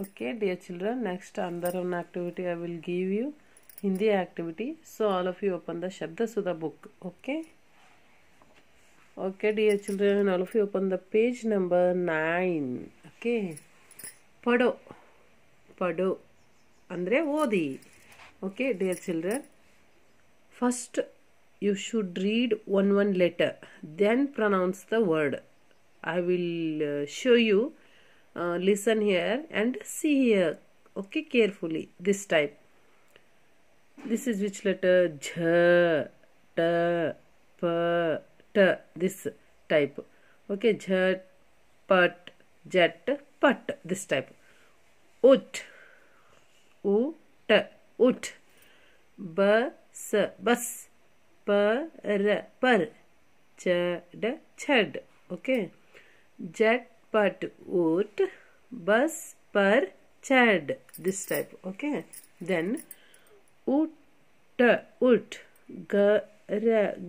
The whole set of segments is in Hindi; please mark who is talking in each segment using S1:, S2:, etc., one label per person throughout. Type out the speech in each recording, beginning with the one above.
S1: Okay, dear children, next another one activity I will give you Hindi activity. So all of you open the Shabda Sudha book. Okay. Okay, dear children, all of you open the page number nine. Okay. ಪಡೋ ಪಡೋ ಅಂದರೆ ಓದಿ okay dear children first you should read one one letter then pronounce the word I will show you Uh, listen here and see here. Okay carefully. This type. This is which letter? J T P T. this type. Okay j pat jet pat this type. Ut. Ut. Ut bas bas par chad chad okay. Jet pat ut bus par chad this type, okay? Then ut ut गर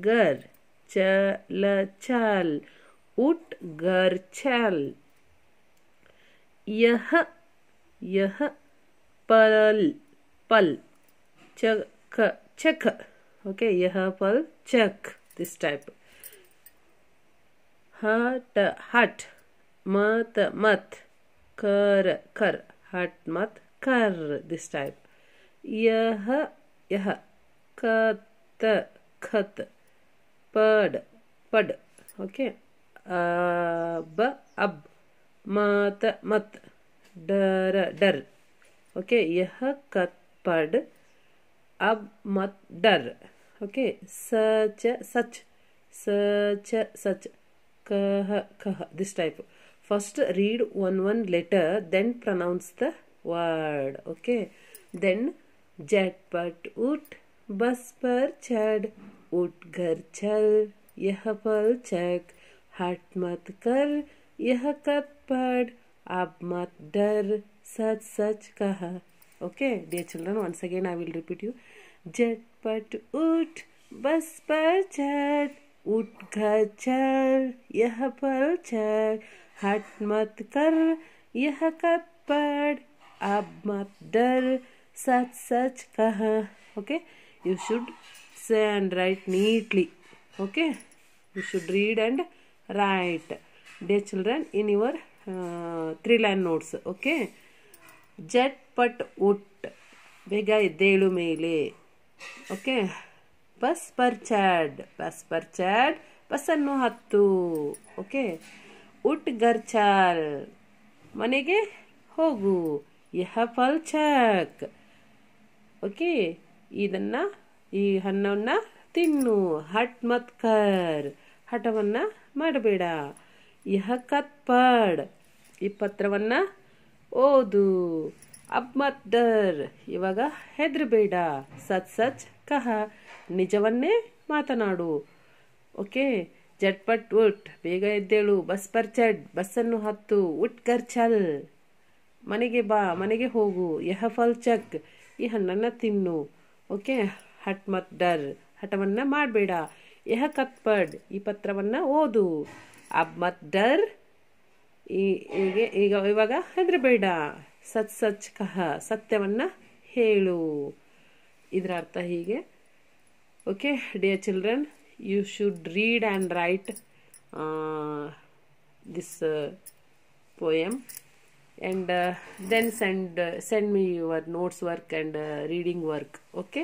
S1: गर, चल चल उट गर, चल। यह यह, पल पल, चख चख ओके यह पल, चख दिस टाइप हट हट। मत मत कर कर हट मत कर दिस टाइप यह यह कत खत पड पड ओके अब अब मत मत डर डर ओके यह कत पड अब मत डर ओके सच सच सच सच कह कह this type first read one one letter, then pronounce the word, okay? Then जेट पट उठ बस पर चढ़ उठ घर चल यह पल चक हट मत कर यह कत पढ़ अब मत डर सच सच कहा okay dear children once again I will repeat you jet पट उठ बस पर चढ़ उठ घर चल यह पल चक हट मत कर यह कत पढ़ अब मत डर such such kaha okay you should say and write neatly okay you should read and write dear children in your uh, three line notes okay ಜಟ್ ಪಟ್ ಉಟ್ ಬೇಗ ಎದ್ದೇಳು ಮೇಲೆ ಓಕೆ ಬಸ್ ಪರ್ಚಾಡ್ ಬಸ್ ಪರ್ಚಾಡ್ ಬಸ್ಸನ್ನು ಹತ್ತು. ಓಕೆ? ಉಟ್ ಗರ್ಚಾಲ್ ಮನೆಗೆ ಹೋಗು. ಯಹ ಫಲ್ ಛಕ್. ಓಕೆ? ಇದನ್ನು, ಈ ಹಣ್ಣವನ್ನ ತಿನ್ನು. ಹಟ್ ಮತ್ ಕರ್. ಹಠವನ್ನ ಮಾಡಬೇಡ. ಯಹ ಕತ್ಪಡ್. ಈ ಪತ್ರವನ್ನ ಓದು. ಅಬ್ ಮತ್ ಡರ್ ಇವಾಗ ಹೆದ್ರಬೇಡ. Such such ಕಹ. ನಿಜವನ್ನೇ ಮಾತನಾಡು. ಓಕೆ? ಜಟ್ಪಟ್ ಉಟ್. ಬೇಗ ಎದ್ದೇಳು. ಬಸ್ ಪರ್ಚಡ್ ಬಸ್ಸನ್ನು ಹತ್ತು. ಉಟ್ ಕರ್ ಚಲ್ ಮನೆಗೆ ಬಾ. ಮನೆಗೆ ಹೋಗು. ಯಹ ಫಲ್ ಚಕ್. ಈ ಹಣ್ಣನ್ನು ತಿನ್ನು. ಓಕೆ? ಹಟ್ ಮತ್ ಡರ್ ಹಠವನ್ನು ಮಾಡಬೇಡ. ಯಹ ಕತ್ಪಡ್. ಈ ಪತ್ರವನ್ನು ಓದು. ಅಬ್ ಮತ್ ಡರ್ ಈಗ ಇವಾಗ ಹೆದರಬೇಡ. ಸತ್ ಸಚ್ ಕಹ ಸತ್ಯವನ್ನು ಹೇಳು. ಇದರ ಅರ್ಥ ಹೀಗೆ. Okay dear children you should read and write this poem and then send send me your notes work and reading work okay